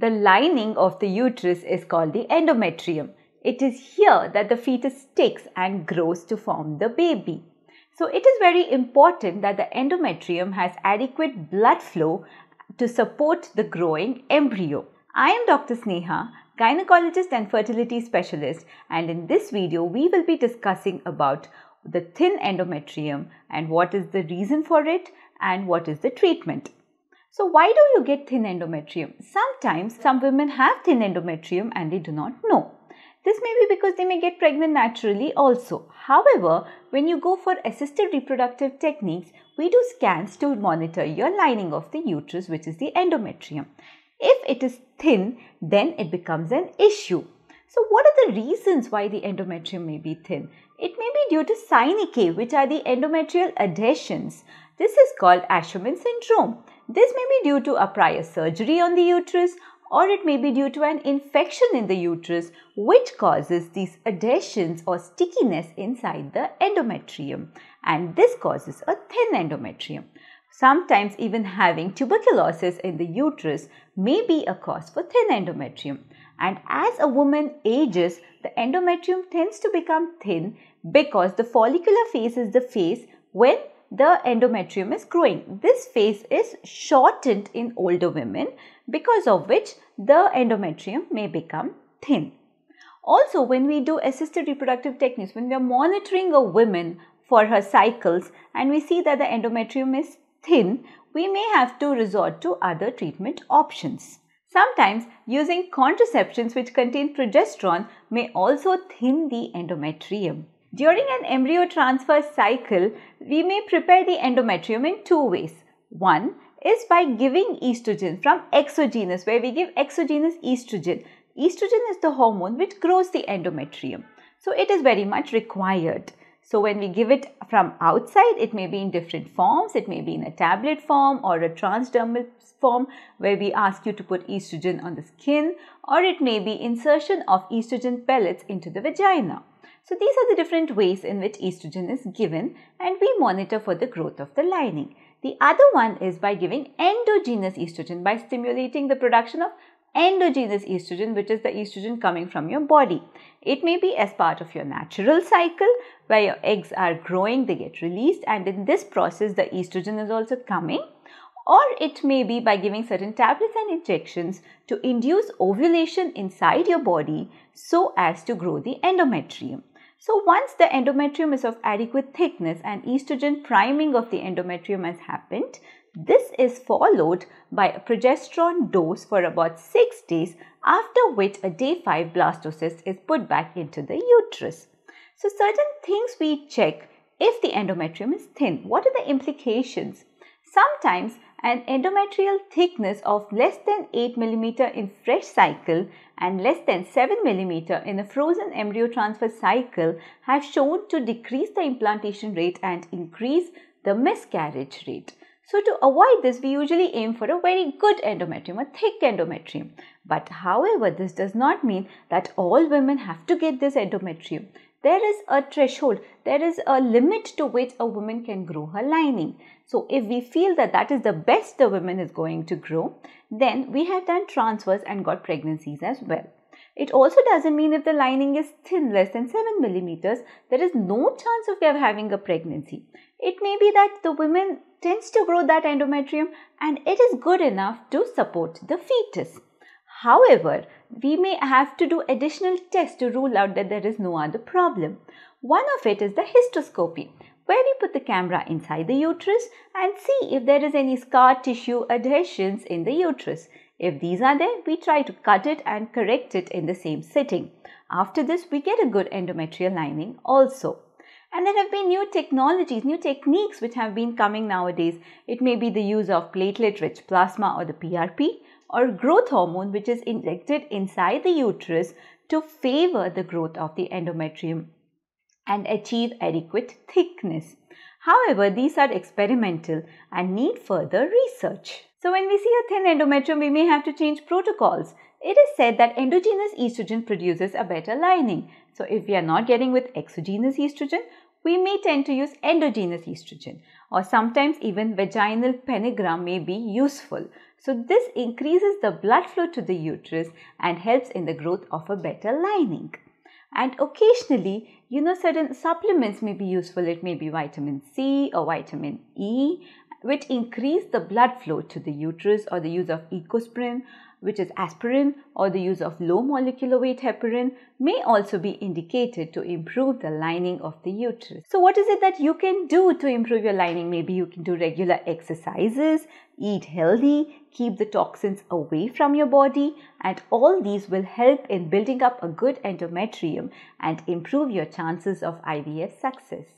The lining of the uterus is called the endometrium. It is here that the fetus sticks and grows to form the baby. So it is very important that the endometrium has adequate blood flow to support the growing embryo. I am Dr. Sneha, gynecologist and fertility specialist and in this video we will be discussing about the thin endometrium and what is the reason for it and what is the treatment. So why do you get thin endometrium? Sometimes some women have thin endometrium and they do not know. This may be because they may get pregnant naturally also. However, when you go for assisted reproductive techniques, we do scans to monitor your lining of the uterus which is the endometrium. If it is thin, then it becomes an issue. So what are the reasons why the endometrium may be thin? It may be due to synechiae, which are the endometrial adhesions. This is called Asherman syndrome. This may be due to a prior surgery on the uterus or it may be due to an infection in the uterus which causes these adhesions or stickiness inside the endometrium and this causes a thin endometrium. Sometimes even having tuberculosis in the uterus may be a cause for thin endometrium and as a woman ages the endometrium tends to become thin because the follicular phase is the phase when the endometrium is growing. This phase is shortened in older women because of which the endometrium may become thin. Also, when we do assisted reproductive techniques, when we are monitoring a woman for her cycles and we see that the endometrium is thin, we may have to resort to other treatment options. Sometimes using contraceptions which contain progesterone may also thin the endometrium. During an embryo transfer cycle, we may prepare the endometrium in two ways. One is by giving estrogen from exogenous, where we give exogenous estrogen. Estrogen is the hormone which grows the endometrium. So it is very much required. So when we give it from outside, it may be in different forms. It may be in a tablet form or a transdermal form where we ask you to put estrogen on the skin or it may be insertion of estrogen pellets into the vagina. So these are the different ways in which estrogen is given and we monitor for the growth of the lining. The other one is by giving endogenous estrogen by stimulating the production of endogenous estrogen which is the estrogen coming from your body. It may be as part of your natural cycle where your eggs are growing, they get released and in this process the estrogen is also coming or it may be by giving certain tablets and injections to induce ovulation inside your body so as to grow the endometrium. So once the endometrium is of adequate thickness and estrogen priming of the endometrium has happened, this is followed by a progesterone dose for about 6 days after which a day 5 blastocyst is put back into the uterus. So certain things we check if the endometrium is thin. What are the implications? Sometimes an endometrial thickness of less than 8 mm in fresh cycle and less than 7 mm in a frozen embryo transfer cycle have shown to decrease the implantation rate and increase the miscarriage rate. So to avoid this, we usually aim for a very good endometrium, a thick endometrium. But however, this does not mean that all women have to get this endometrium there is a threshold, there is a limit to which a woman can grow her lining. So if we feel that that is the best the woman is going to grow, then we have done transfers and got pregnancies as well. It also doesn't mean if the lining is thin, less than 7 millimeters, there is no chance of having a pregnancy. It may be that the woman tends to grow that endometrium and it is good enough to support the fetus. However, we may have to do additional tests to rule out that there is no other problem. One of it is the hysteroscopy, where we put the camera inside the uterus and see if there is any scar tissue adhesions in the uterus. If these are there, we try to cut it and correct it in the same sitting. After this, we get a good endometrial lining also. And there have been new technologies, new techniques which have been coming nowadays. It may be the use of platelet rich plasma or the PRP or growth hormone which is injected inside the uterus to favor the growth of the endometrium and achieve adequate thickness. However, these are experimental and need further research. So when we see a thin endometrium, we may have to change protocols. It is said that endogenous estrogen produces a better lining. So if we are not getting with exogenous estrogen, we may tend to use endogenous estrogen. or sometimes even vaginal penigram may be useful. So this increases the blood flow to the uterus and helps in the growth of a better lining. And occasionally, you know, certain supplements may be useful. It may be vitamin C or vitamin E, which increase the blood flow to the uterus or the use of ecosprin which is aspirin or the use of low molecular weight heparin may also be indicated to improve the lining of the uterus. So what is it that you can do to improve your lining? Maybe you can do regular exercises, eat healthy, keep the toxins away from your body and all these will help in building up a good endometrium and improve your chances of IVF success.